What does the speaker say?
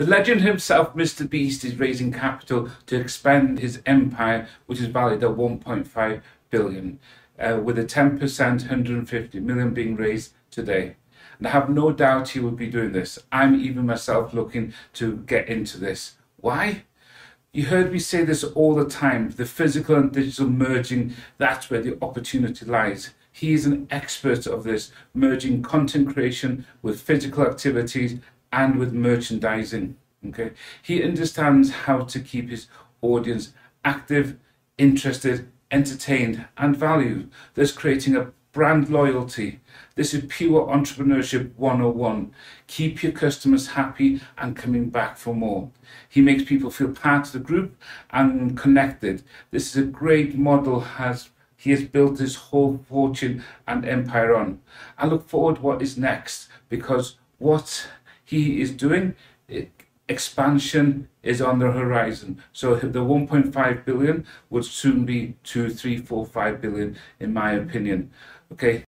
The legend himself, Mr. Beast, is raising capital to expand his empire, which is valued at 1.5 billion, uh, with a 10%, 150 million being raised today. And I have no doubt he will be doing this. I'm even myself looking to get into this. Why? You heard me say this all the time the physical and digital merging, that's where the opportunity lies. He is an expert of this, merging content creation with physical activities and with merchandising. Okay, he understands how to keep his audience active, interested, entertained, and valued, thus creating a brand loyalty. This is pure entrepreneurship 101. Keep your customers happy and coming back for more. He makes people feel part of the group and connected. This is a great model has he has built his whole fortune and empire on. I look forward what is next because what he is doing, expansion is on the horizon. So the 1.5 billion would soon be two, three, four, five billion, in my opinion. Okay,